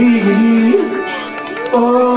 Oh.